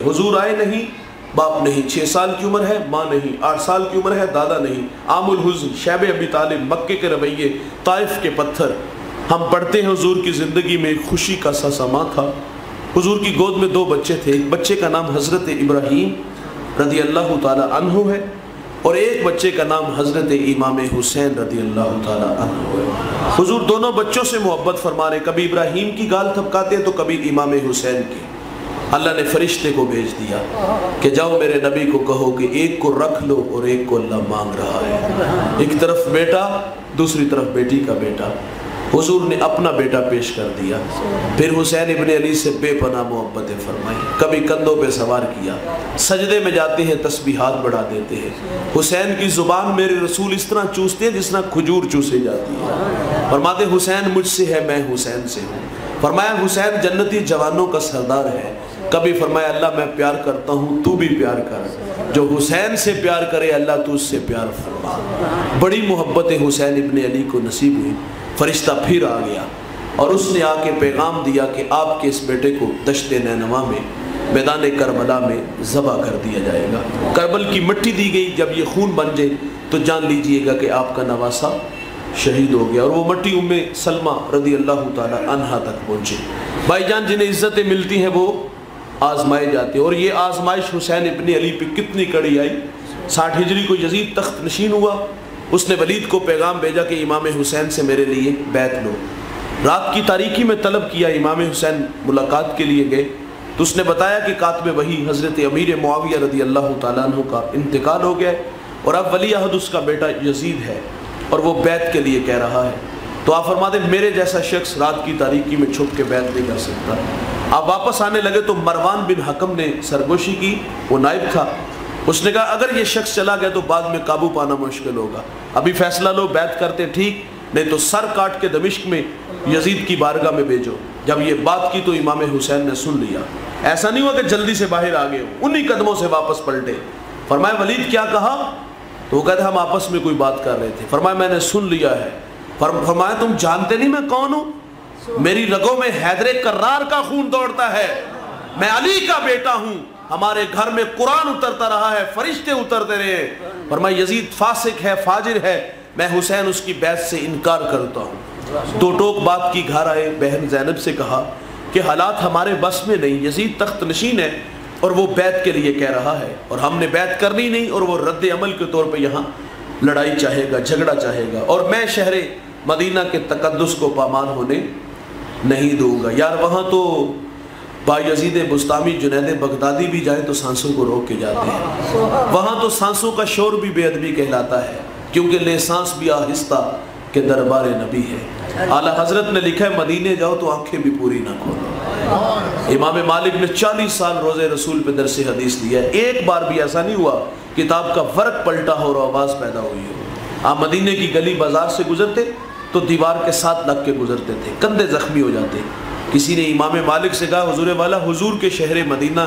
हुजूर आए नहीं, बाप नहीं छः साल की उम्र है, माँ नहीं, आठ साल की उम्र है, दादा नहीं। आमुल हुज़न, शैब अबी तालिब, मक्के के रवैये, ताइफ के पत्थर। हम पढ़ते हैं हुजूर की ज़िंदगी में खुशी का सा समा था। हुजूर की गोद में दो बच्चे थे, एक बच्चे का नाम हज़रत इब्राहीम रदी अल्लाह तहो है, और एक बच्चे का नाम हज़रत इमाम हुसैन रदी अल्लाह तहो है। हुजूर दोनों बच्चों से मोहब्बत फरमा रहे, कभी इब्राहीम की गाल थपकाते तो कभी इमाम हुसैन की। अल्लाह ने फरिश्ते को भेज दिया कि जाओ मेरे नबी को कहो कि एक को रख लो और एक को अल्लाह मांग रहा है। एक तरफ़ बेटा, दूसरी तरफ़ बेटी का बेटा। हुजूर ने अपना बेटा पेश कर दिया। फिर हुसैन इबन अली से बेपना मोहब्बतें फरमाई। कभी कंधों पे सवार किया। सजदे में जाते हैं, तस्बीहात बढ़ा देते हैं। हुसैन की ज़ुबान मेरे रसूल इस तरह चूसते हैं जिस तरह खजूर चूसे जाती है। फरमाते, हुसैन मुझसे है, मैं हुसैन से हूँ। फरमाया, हुसैन, जन्नती जवानों का सरदार है। कभी फरमाया, अल्लाह, मैं प्यार करता हूँ, तू भी प्यार कर। जो हुसैन से प्यार करे, अल्लाह तू उससे प्यार फरमा। बड़ी मोहब्बत हुसैन इबन अली को नसीब हुई। फरिश्ता फिर आ गया और उसने आके पैगाम दिया कि आपके इस बेटे को दशत नैनवा में, मैदान करबला में ज़बा कर दिया जाएगा। करबल की मिट्टी दी गई, जब ये खून बन जाए तो जान लीजिएगा कि आपका नवासा शहीद हो गया और वो मट्टी उम्मे सलमा रदी अल्लाह तहा तक पहुँचे। भाईजान, जिन्हें इज़्ज़तें मिलती हैं, वो आजमाए जाते और ये आजमाइश हुसैन इबन अली पे कितनी कड़ी आई। साठ हिजरी को यजीद तख्त नशीन हुआ। उसने वलीद को पैगाम भेजा कि इमाम हुसैन से मेरे लिए बैत लो। रात की तारीकी में तलब किया इमाम हुसैन मुलाकात के लिए गए। तो उसने बताया कि कातब वही हज़रत अमीर मुआविया रदी अल्लाह तु का इंतकाल हो गया और अब वली अहद उसका बेटा यजीद है। और वो बैत के लिए कह रहा है। तो आप फरमाते मेरे जैसा शख्स रात की तारीकी में छुप के बैत नहीं कर सकता। आप वापस आने लगे तो मरवान बिन हकम ने सरगोशी की, वो नाइब था। उसने कहा, अगर ये शख्स चला गया तो बाद में काबू पाना मुश्किल होगा। अभी फैसला लो, बैत करते ठीक, नहीं तो सर काट के दमिश्क में यजीद की बारगाह में भेजो। जब ये बात की तो इमाम हुसैन ने सुन लिया। ऐसा नहीं हुआ कि जल्दी से बाहर आ गए, उन्हीं कदमों से वापस पलटे। फरमाए वलीद क्या कहा? तो वो कहते हम आपस में कोई बात कर रहे थे। फरमाए मैंने सुन लिया है। फरमाया, तुम जानते नहीं मैं कौन हूँ? मेरी रगों में हैदरे कर्रार का खून दौड़ता है। मैं अली का बेटा हूँ। हमारे घर में कुरान उतरता रहा है, फरिश्ते उतरते रहे पर यजीद फासिक है, फाजिर है। मैं हुसैन उसकी बैत से इनकार करता हूँ। दो टोक बात की घर आए, बहन जैनब से कहा कि हालात हमारे बस में नहीं, यजीद तख्त नशीन है। और वो बैत के लिए कह रहा है, और हमने बैत करनी नहीं, और वो रद्द अमल के तौर पर यहाँ लड़ाई चाहेगा, झगड़ा चाहेगा, और मैं शहर मदीना के तकदस को पामान होने नहीं दूँगा। यार, वहाँ तो बाजीद बुस्तामी, जुनेद बगदादी भी जाए तो सांसों को रोक के जाते हैं। वहाँ तो सांसों का शोर भी बेअदबी कहलाता है, क्योंकि ले सांस भी आहिस्ता के दरबार नबी है। आला हज़रत ने लिखा है, मदीने जाओ तो आँखें भी पूरी ना खोलो। इमाम मालिक ने चालीस साल रोज़े रसूल पे दरस हदीस दिया एक बार भी ऐसा नहीं हुआ, किताब का वर्क पलटा हो और आवाज़ पैदा हुई हो। आप मदीने की गली बाज़ार से गुजरते तो दीवार के साथ लग के गुजरते थे। कंधे जख्मी हो जाते। किसी ने इमाम मालिक से कहा, हजूर वाला, हुजूर के शहर मदीना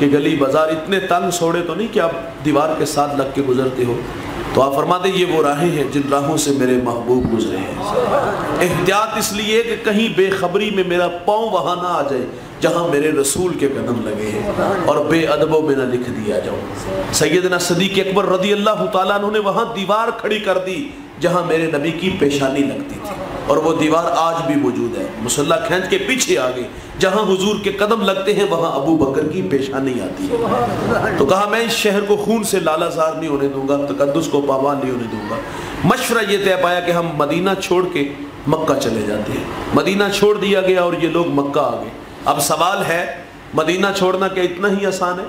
के गली बाज़ार इतने तंग सोड़े तो नहीं कि आप दीवार के साथ लग के गुजरते हो? तो आप फरमाते ये वो राहें हैं जिन राहों से मेरे महबूब गुजरे हैं। एहतियात इसलिए कि कहीं बेखबरी में मेरा पाँव वहाँ ना आ जाए, जहाँ मेरे रसूल के कदम लगे हैं और बेअदबों में ना लिख दिया जाओ सैदना सदीक अकबर रदी अल्लाह तुमने ने वहाँ दीवार खड़ी कर दी, जहाँ मेरे नबी की पेशानी लगती थी। और वो दीवार आज भी मौजूद है। मुसल्ला खींच के पीछे आ गई जहाँ हुजूर के कदम लगते हैं, वहाँ अबू बकर की पेशानी आती है। तो कहा, मैं इस शहर को खून से लालाजार नहीं होने दूँगा तकदस को पावान नहीं होने दूँगा। मशवरा ये तय पाया कि हम मदीना छोड़ के मक्का चले जाते हैं। मदीना छोड़ दिया गया और ये लोग मक्का आ गए। अब सवाल है, मदीना छोड़ना क्या इतना ही आसान है?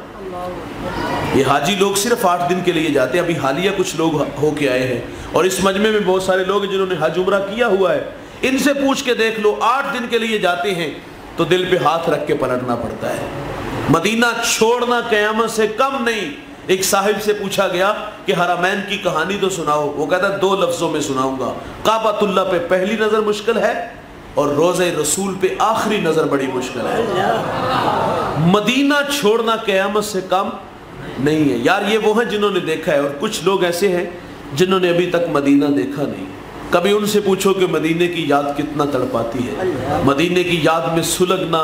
ये हाजी लोग सिर्फ़ आठ दिन के लिए जाते हैं। अभी हालिया कुछ लोग होके आए हैं। और इस मजमे में बहुत सारे लोग जिन्होंने हज उमरा किया हुआ है। इनसे पूछ के देख लो, आठ दिन के लिए जाते हैं तो दिल पे हाथ रख के पलटना पड़ता है। मदीना छोड़ना कयामत से कम नहीं। एक साहिब से पूछा गया कि हरामैन की कहानी तो सुनाओ। वो कहता, दो लफ्जों में सुनाऊँगा। काबातुल्ला पे पहली नज़र मुश्किल है और रोज़े रसूल पे आखिरी नज़र बड़ी मुश्किल है। मदीना छोड़ना क़यामत से कम नहीं है। यार, ये वो हैं जिन्होंने देखा है, और कुछ लोग ऐसे हैं जिन्होंने अभी तक मदीना देखा नहीं। कभी उनसे पूछो कि मदीने की याद कितना तड़पाती है। मदीने की याद में सुलगना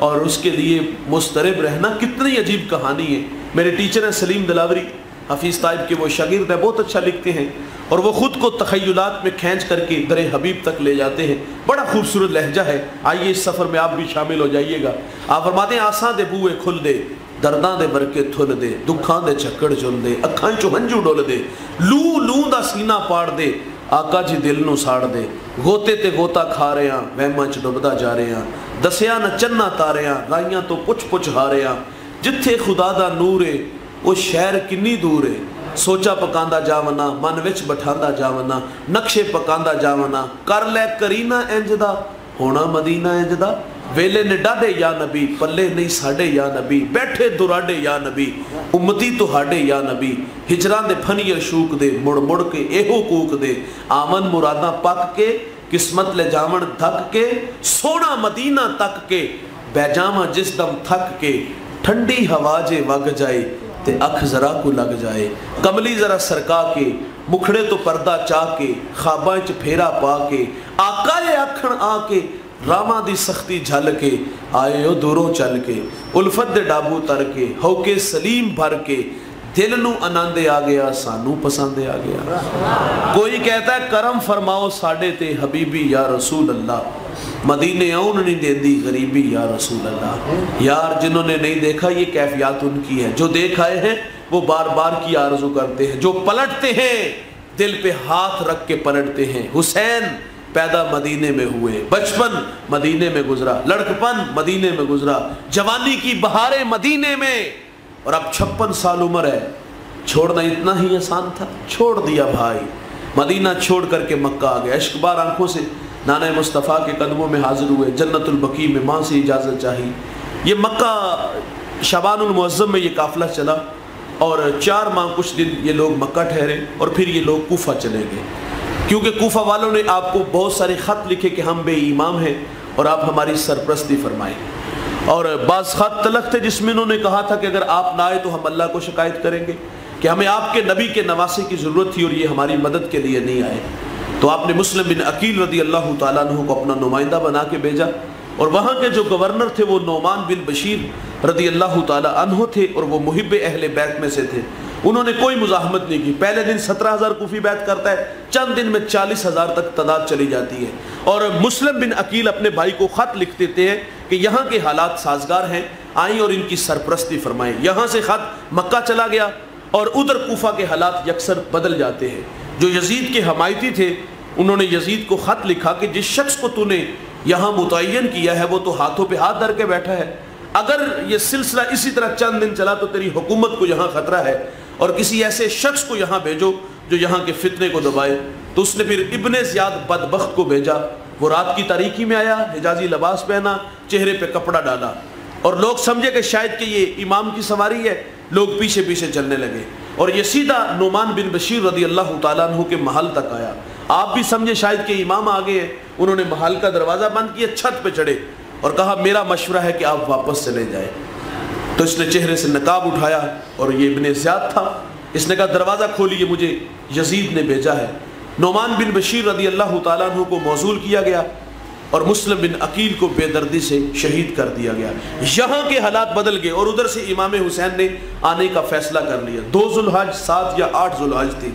और उसके लिए मुस्तरब रहना कितनी अजीब कहानी है। मेरे टीचर हैं सलीम दलावरी। हफीज़ ताइब के वो शागिर्द हैं बहुत अच्छा लिखते हैं और वो ख़ुद को तखयलात में खींच करके दर हबीब तक ले जाते हैं बड़ा खूबसूरत लहजा है आइए इस सफ़र में आप भी शामिल हो जाइएगा आप फरमाते हैं आसा दे बूए खुल दे दर्दा दे बरके थुल दे दुखा दे चक्कर चुल दे अखा चो हंजू डुल दे लू लू का सीना पाड़ दे आका जी दिल ਨੂੰ ਸਾੜ ਦੇ ਗੋਤੇ ਤੇ ਗੋਤਾ ਖਾ ਰਿਆਂ ਵਹਿਮਾਂ ਚ ਡੁੱਬਦਾ ਜਾ ਰਿਆਂ ਦੱਸਿਆ ਨਾ ਚੰਨਾ ਤਾਰਿਆਂ ਰਾਈਆਂ ਤੋਂ ਪੁੱਛ ਪੁੱਛ ਹਾਰਿਆਂ ਜਿੱਥੇ ਖੁਦਾ ਦਾ ਨੂਰ ਏ ਉਹ ਸ਼ਹਿਰ ਕਿੰਨੀ ਦੂਰ ਏ। ਸੋਚਾ ਪਕਾਂਦਾ ਜਾਵਨਾ, ਮਨ ਵਿੱਚ ਬਿਠਾਂਦਾ ਜਾਵਨਾ, ਨਕਸ਼ੇ ਪਕਾਂਦਾ ਜਾਵਨਾ, ਕਰ ਲੈ ਕਰੀਨਾ ਇੰਜ ਦਾ, ਹੋਣਾ ਮਦੀਨਾ ਇੰਜ ਦਾ। ਵੇਲੇ ਨੇ ਡਾਢੇ ਯਾ ਨਬੀ, ਪੱਲੇ ਨਹੀਂ ਸਾਡੇ ਯਾ ਨਬੀ, ਬੈਠੇ ਦੁਰਾਡੇ ਯਾ ਨਬੀ ਉਮਤੀ ਤੁਹਾਡੇ ਯਾ ਨਬੀ। ਹਿਜਰਾਂ ਦੇ ਫਨੀਰ ਸ਼ੂਕ ਦੇ, ਮੁੜ ਮੁੜ ਕੇ ਇਹੋ ਕੂਕ ਦੇ। ਆਮਨ ਮੁਰਾਦਾਂ ਪੱਕ ਕੇ, ਕਿਸਮਤ ਲੈ ਜਾਵਣ ਥੱਕ ਕੇ, ਸੋਹਣਾ ਮਦੀਨਾ ਤੱਕ ਕੇ ਬੈਜਾਵਾਂ ਜਿਸ ਦਮ ਥੱਕ ਕੇ। ਠੰਡੀ ਹਵਾ ਜੇ ਵਗ ਜਾਏ ਤੇ ਅੱਖ ਜ਼ਰਾ ਕੋ ਲੱਗ ਜਾਏ ਕਮਲੀ ਜ਼ਰਾ ਸਰਕਾ ਕੇ ਮੁਖੜੇ ਤੋਂ ਪਰਦਾ ਚਾ ਕੇ ਖਾਬਾਂ 'ਚ ਫੇਰਾ ਪਾ ਕੇ ਆਕਾ ਇਹ ਆਖਣ ਆ ਕੇ ਰਾਮਾਂ ਦੀ ਸਖਤੀ ਝੱਲ ਕੇ ਆਏ ਉਹ ਦੂਰੋਂ ਚੱਲ ਕੇ ਉਲਫਤ ਦੇ ਡਾਬੂ ਤਰ ਕੇ ਹੌਕੇ ਸਲੀਮ ਭਰ ਕੇ दिल न आनंद आ गया सानू पसंद आ गया कोई कहता है करम फरमाओ साढ़े ते हबीबी या रसूल अल्लाह मदीने आउन नहीं देती गरीबी या रसूल अल्लाह यार जिन्होंने नहीं देखा ये कैफियात उनकी है जो देख आए हैं वो बार बार की आरज़ू करते हैं जो पलटते हैं दिल पे हाथ रख के पलटते हैं हुसैन पैदा मदीने में हुए बचपन मदीने में गुजरा लड़कपन मदीने में गुजरा जवानी की बहारें मदीने में और अब छप्पन साल उम्र है, छोड़ना इतना ही आसान था। छोड़ दिया भाई। मदीना छोड़ करके मक्का आ गया। इश्क बार आँखों से नाना मुस्तफ़ा के कदमों में हाजिर हुए जन्नतुलबकी में माँ से इजाज़त चाहिए ये मक्का शबानमज़म में ये काफ़िला चला और चार माह कुछ दिन ये लोग मक्का ठहरे और फिर ये लोग कोफा चले गए। क्योंकि कोफा वालों ने आपको बहुत सारे ख़त लिखे कि हम बेईमाम हैं और आप हमारी सरप्रस्ती फरमाएँ। और बाज़ ख़त तलक थे जिसमें उन्होंने कहा था कि अगर आप ना आए तो हम अल्लाह को शिकायत करेंगे कि हमें आपके नबी के नवासे की ज़रूरत थी और ये हमारी मदद के लिए नहीं आए। तो आपने मुस्लिम बिन अकील रदी अल्लाह तु को अपना नुमाइंदा बना के भेजा और वहाँ के जो गवर्नर थे वो नोमान बिन बशीर रदी अल्लाह तहो थे और वो मुहिब अहल बैत में से थे। उन्होंने कोई मुजाहमत नहीं की। पहले दिन सत्रह हज़ार कोफ़ी बैत करता है, चंद दिन में चालीस हज़ार तक तादाद चली जाती है। और मुस्लिम बिन अकील अपने भाई को ख़त लिख देते हैं कि यहाँ के हालात साजगार हैं, आई और इनकी सरप्रस्ती फरमाएँ। यहाँ से ख़त मक्का चला गया और उधर कोफा के हालात यकसर बदल जाते हैं। जो यजीद के हमायती थे, उन्होंने यजीद को ख़त लिखा कि जिस शख्स को तूने यहाँ मुतन किया है, वो तो हाथों पे हाथ धर के बैठा है। अगर ये सिलसिला इसी तरह चंद दिन चला तो तेरी हुकूमत को यहाँ ख़तरा है। और किसी ऐसे शख्स को यहाँ भेजो जो यहाँ के फितने को दबाए। तो उसने फिर इबन ज़्याद बदबख्त को भेजा। वो रात की तारीकी में आया, हिजाजी लबास पहना, चेहरे पे कपड़ा डाला। और लोग समझे कि शायद कि ये इमाम की सवारी है। लोग पीछे पीछे चलने लगे। और ये सीधा नुमान बिन बशीर रदी अल्लाह तु के महल तक आया। आप भी समझे शायद कि इमाम आ गए उन्होंने महल का दरवाज़ा बंद किया, छत पे चढ़े और कहा, मेरा मशवरा है कि आप वापस चले जाए। तो इसने चेहरे से नकाब उठाया और ये इबन ज़्याद था। इसने कहा, दरवाज़ा खोलिए मुझे यजीद ने भेजा है। नोमान बिन बशीर रदी अल्लाह तु को मौजूल किया गया और मुस्लिम बिन अकील को बेदर्दी से शहीद कर दिया गया। यहाँ के हालात बदल गए और उधर से इमाम हुसैन ने आने का फैसला कर लिया। दो जुलहज, सात या आठ जुलहज थी।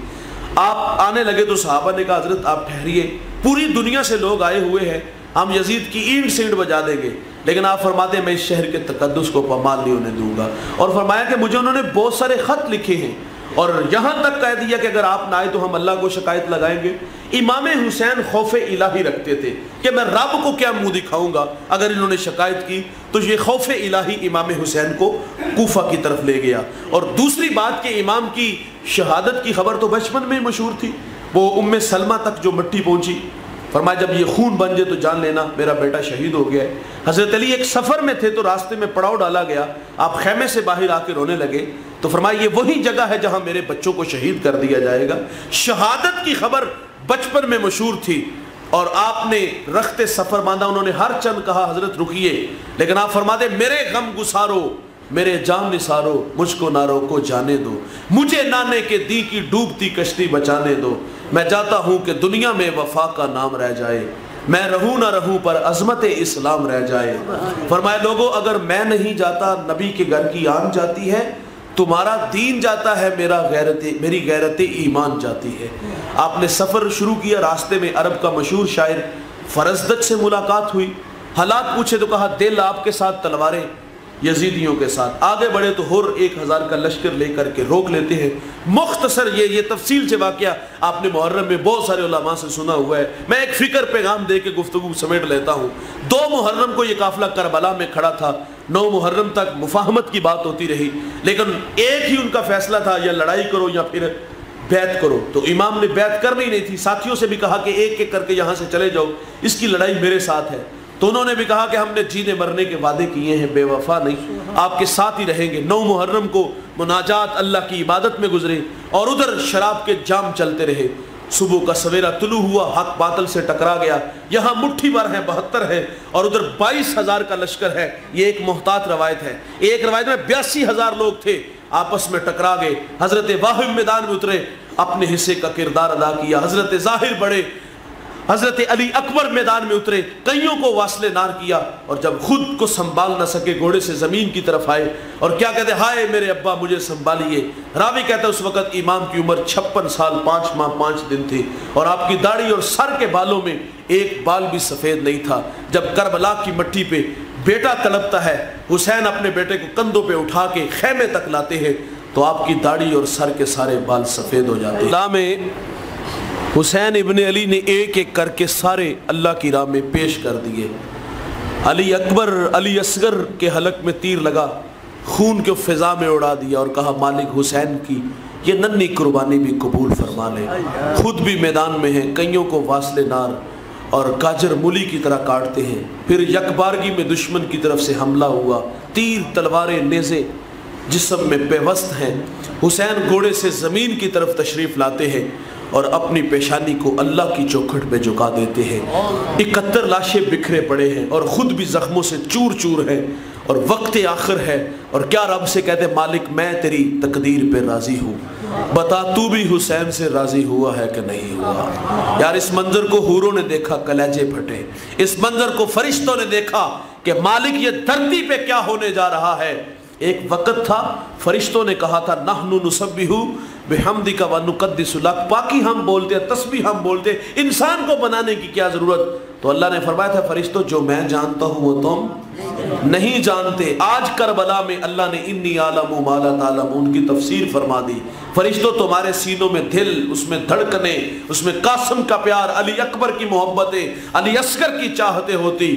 आप आने लगे तो साहबा ने कहा, हज़रत, आप ठहरिए। पूरी दुनिया से लोग आए हुए हैं। हम यजीद की ईंट सींट बजा देंगे। लेकिन आप फरमाते मैं इस शहर के तकदस को पमाल नहीं होने दूँगा। और फरमाया कि मुझे उन्होंने बहुत सारे ख़त लिखे हैं। और यहाँ तक कह दिया कि अगर आप ना आए तो हम अल्लाह को शिकायत लगाएँगे। इमाम हुसैन खौफ इलाही रखते थे कि मैं रब को क्या मुँह दिखाऊँगा? अगर इन्होंने शिकायत की तो ये खौफ इलाही इमाम हुसैन को कोफा की तरफ़ ले गया। और दूसरी बात कि इमाम की शहादत की खबर तो बचपन में ही मशहूर थी। वो उम्म सलमा तक जो मिट्टी पहुँची फरमाया, जब ये खून बन जाए तो जान लेना, मेरा बेटा शहीद हो गया है। हज़रत अली एक सफ़र में थे तो रास्ते में पड़ाव डाला गया, आप खेमे से बाहर आके रोने लगे। तो फरमाया, ये वही जगह है जहाँ मेरे बच्चों को शहीद कर दिया जाएगा। शहादत की खबर बचपन में मशहूर थी और आपने रखते सफ़र बांधा, उन्होंने हर चंद कहा, हज़रत, रुकिए। लेकिन आप फरमा दे, मेरे गम गुसारो, मेरे जान निसारो, मुझको ना रोको जाने दो। मुझे नाने के दी की डूबती कश्ती बचाने दो। मैं जाता हूँ कि दुनिया में वफा का नाम रह जाए। मैं रहूँ ना रहूँ, पर अजमत इस्लाम रह जाए। फरमाए, लोगों, अगर मैं नहीं जाता, नबी के घर की आन जाती है, तुम्हारा दीन जाता है, मेरा गैरत, मेरी गैरत ईमान जाती है। आपने सफ़र शुरू किया, रास्ते में अरब का मशहूर शायर फरजदत से मुलाकात हुई। हालात पूछे तो कहा, दिल आपके साथ तलवारें यजीदियों के साथ। आगे बढ़े तो हर एक हज़ार का लश्कर लेकर के रोक लेते हैं। मुख्तसर ये ये तफसील से वाक़ आपने मुहर्रम में बहुत सारे उलमा से सुना हुआ है। मैं एक फ़िक्र पैगाम दे के गुफ्तु समेट लेता हूँ। दो मुहर्रम को ये काफ़िला करबला में खड़ा था। नौ मुहर्रम तक मुफाहमत की बात होती रही। लेकिन एक ही उनका फैसला था, या लड़ाई करो या फिर बैत करो। तो इमाम ने बैत करनी नहीं थी। साथियों से भी कहा कि एक एक करके यहाँ से चले जाओ। इसकी लड़ाई मेरे साथ है। तो उन्होंने भी कहा कि हमने जीने मरने के वादे किए हैं, बेवफा नहीं। आपके साथ ही रहेंगे, नौ मुहर्रम को मुनाजात अल्लाह की इबादत में गुजरे और उधर शराब के जाम चलते रहे। सुबह का सवेरा तुलू हुआ, हक बातल से टकरा गया। यहाँ मुट्ठी भर है, बहत्तर है और उधर बाईस हज़ार का लश्कर है। ये एक मोहतात रवायत है। एक रवायत में बयासी हज़ार लोग थे। आपस में टकरा गए। हज़रत वाहिब मैदान में उतरे। अपने हिस्से का किरदार अदा किया। हज़रत ज़ाहिर बड़े हज़रत अली अकबर मैदान में उतरे, कईयों को वासले नार किया और जब खुद को संभाल न सके, घोड़े से ज़मीन की तरफ़ आए और क्या कहते, हाय मेरे अब्बा, मुझे संभालिए। रावी कहते, उस वक्त इमाम की उम्र छप्पन साल पाँच माह पाँच दिन थी और आपकी दाढ़ी और सर के बालों में एक बाल भी सफ़ेद नहीं था। जब करबला की मट्टी पे बेटा तड़पता है, हुसैन अपने बेटे को कंधों पे उठा के खेमे तक लाते हैं तो आपकी दाढ़ी और सर के सारे बाल सफ़ेद हो जाते हैं। हुसैन इबन अली ने एक एक करके सारे अल्लाह की राह में पेश कर दिए। अली अकबर, अली असगर के हलक में तीर लगा, खून के फ़िज़ा में उड़ा दिया और कहा, मालिक हुसैन की ये नन्ही कुर्बानी भी कबूल फरमा ले। खुद भी मैदान में है, कईयों को वासले नार और गाजर मूली की तरह काटते हैं। फिर यकबारगी में दुश्मन की तरफ़ से हमला हुआ। तीर, तलवारें, नेज़े जिसम में पेवस्त हैं। हुसैन घोड़े से ज़मीन की तरफ़ तशरीफ़ लाते हैं। और अपनी पेशानी को अल्लाह की चौखट में झुका देते हैं। इकहत्तर लाशें बिखरे पड़े हैं और ख़ुद भी ज़ख्मों से चूर चूर हैं और वक्त आखिर है और क्या रब से कहते, मालिक, मैं तेरी तकदीर पे राज़ी हूँ। बता, तू भी हुसैन से राज़ी हुआ है कि नहीं हुआ? यार, इस मंजर को हूरों ने देखा, कलेजे फटे। इस मंजर को फरिश्तों ने देखा कि मालिक, ये धरती पे क्या होने जा रहा है। एक वक़्त था, फरिश्तों ने कहा था, नहनु नुसबिहु बेहमदी का वनुकदसुलक पाकि हम बोलते हैं तस्बी हम बोलते इंसान को बनाने की क्या ज़रूरत? तो अल्लाह ने फरमाया था, फरिश्तों, जो मैं जानता हूँ, वो तुम नहीं जानते। आज करबला में अल्लाह ने इन्नी आलम माला तालम उनकी तफसीर फरमा दी। फरिश्तों तुम्हारे सीनों में दिल, उसमें धड़कने, उसमें कासम का प्यार, अली अकबर की मोहब्बतें, अली असगर की चाहते होती।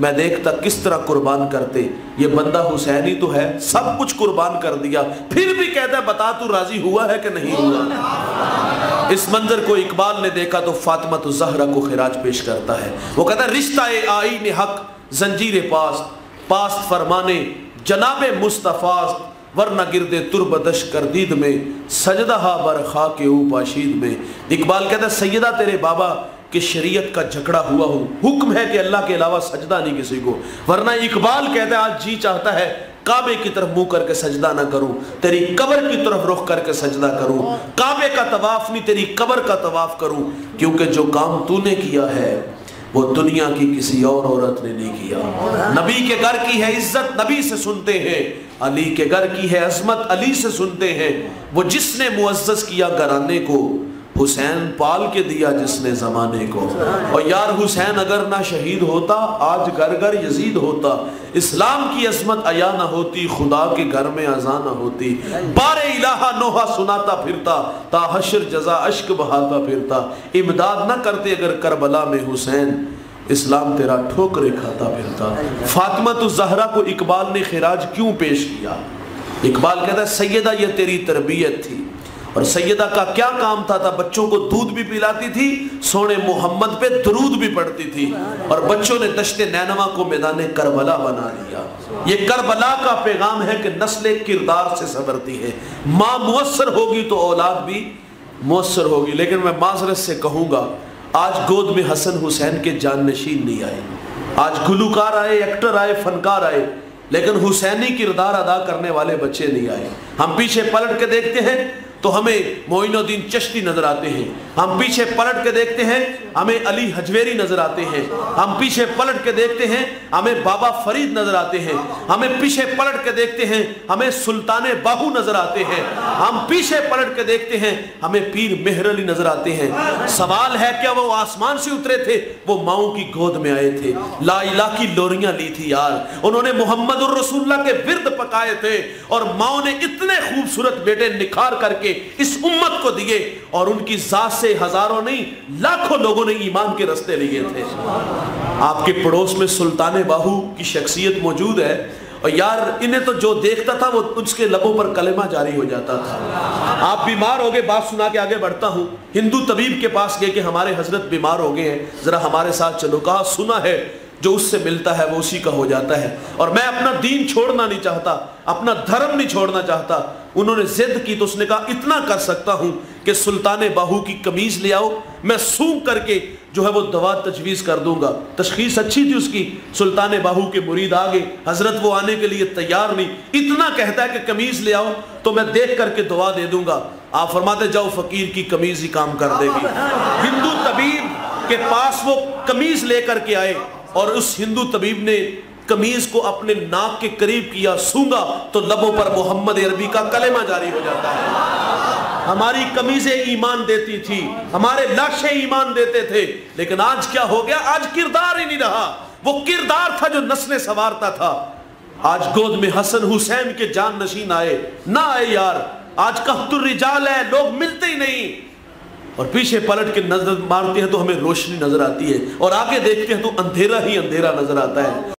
मैं देखता किस तरह कुर्बान करते। ये बंदा हुसैन तो है, सब कुछ कुर्बान कर दिया। फिर भी कहता है, बता तू राज़ी हुआ है कि नहीं हुआ? इस मंजर को इकबाल ने देखा तो फातिमा तो जहरा को खिराज पेश करता है। वो कहता है, रिश्ता आई ने हक, जंजीर पास। पास फरमाने, जनाब मुस्तफ़ाज वरना गिरदे तुरबदश कर दीद में, सजदा बर खा के ऊपाशीद में। इकबाल कहता सैदा तेरे बाबा, कि शरीयत का झगड़ा हुआ हो। हुक्म है कि अल्लाह के अलावा सजदा नहीं किसी को। वरना इकबाल कहता आज जी चाहता है, काबे की तरफ़ मुँह करके सजदा ना करूँ। तेरी कबर की तरफ़ रुख करके सजदा करूँ। काबे का तवाफ नहीं, तेरी कबर का तवाफ करूँ। क्योंकि जो काम तूने किया है वो दुनिया की किसी और औरत ने नहीं किया। नबी के घर की है इज़्ज़त नबी से सुनते हैं, अली के घर की है अजमत अली से सुनते हैं। वो जिसने मुआज़ किया घराने को हुसैन पाल के दिया जिसने ज़माने को। और यार हुसैन अगर ना शहीद होता, आज घर घर यजीद होता, इस्लाम की असमत अया ना होती, खुदा के घर में अजा ना होती, बारे इलाहा नोहा सुनाता फिरता ताहशर जजा अश्क बहाता फिरता। इमदाद ना करते अगर करबला में हुसैन, इस्लाम तेरा ठोकरे खाता फिरता। फातिमा तो जहरा को इकबाल ने खराज क्यों पेश किया? इकबाल कहता सैदा यह तेरी तरबियत थी। और सैदा का क्या काम था था बच्चों को दूध भी पिलाती थी, सोने मोहम्मद पे दरूद भी पढ़ती थी और बच्चों ने दशते नैनवा को मैदान करबला बना लिया। ये करबला का पैगाम है कि नस्ल किरदार से संवरती है। माँ मुसर होगी तो औलाद भी मुसर होगी, लेकिन मैं माजरत से कहूँगा, आज गोद में हसन हुसैन के जान नशीन नहीं आए। आज गुलूकार आए, एक्टर आए, फनकार आए, लेकिन हुसैनी किरदार अदा करने वाले बच्चे नहीं आए। हम पीछे पलट के देखते हैं तो हमें मोइनुद्दीन चिश्ती नज़र आते हैं। हम पीछे पलट के देखते हैं, हमें अली हजवेरी नज़र आते हैं। हम पीछे पलट के देखते हैं, हमें बाबा फरीद नज़र आते हैं। हमें पीछे पलट के देखते हैं, हमें सुल्तान बाहू नज़र आते हैं। हम पीछे पलट के देखते हैं, हमें पीर मेहर अली नज़र आते हैं। सवाल है, क्या वो आसमान से उतरे थे? वो माओ की गोद में आए थे। ला इला की लोरियाँ ली थी यार। उन्होंने मोहम्मद रसूलुल्लाह के विरद पकाए थे और माओ ने इतने खूबसूरत बेटे निखार करके इस उम्मत को दिए और उनकी जात से हज़ारों नहीं, लाखों लोगों ने ईमान के रस्ते लिए थे। आपके पड़ोस में सुल्तान बाहू की शख्सियत मौजूद है और यार, इन्हें तो जो देखता था, वो उसके लबों पर कलेमा जारी हो जाता था। आप बीमार हो गए, बात सुना के आगे बढ़ता हूँ। हिंदू तबीब के पास गए कि हमारे हज़रत बीमार हो गए हैं। जरा हमारे साथ चलो। कहा, सुना है, जो उससे मिलता है, वो उसी का हो जाता है। और मैं अपना दीन छोड़ना नहीं चाहता। अपना धर्म नहीं छोड़ना चाहता। उन्होंने जिद की तो उसने कहा, इतना कर सकता हूँ कि सुल्तान बाहू की कमीज ले आओ, मैं सूंघ करके जो है वो दवा तजवीज़ कर दूँगा। तशखीस अच्छी थी उसकी। सुल्तान बाहू के मुरीद आ गए हज़रत वो आने के लिए तैयार नहीं। इतना कहता है कि कमीज ले आओ तो मैं देख करके दवा दे दूँगा। आप फरमाते, जाओ, फकीर की कमीज ही काम कर देगी। हिंदू तबीब के पास वो कमीज लेकर के आए और उस हिंदू तबीब ने कमीज को अपने नाक के करीब किया सूँगा तो लबों पर मोहम्मद अरबी का कलेमा जारी हो जाता है। हमारी कमीजें ईमान देती थी, हमारे लाशें ईमान देते थे, लेकिन आज क्या हो गया? आज किरदार ही नहीं रहा। वो किरदार था जो नस्लें सवारता था। आज गोद में हसन हुसैन के जान नशीन आए। ना आए यार, आज कहतुर रिजाल है, लोग मिलते ही नहीं। और पीछे पलट के नज़र मारते हैं तो हमें रोशनी नज़र आती है, और आगे देखते हैं तो अंधेरा ही अंधेरा नज़र आता है।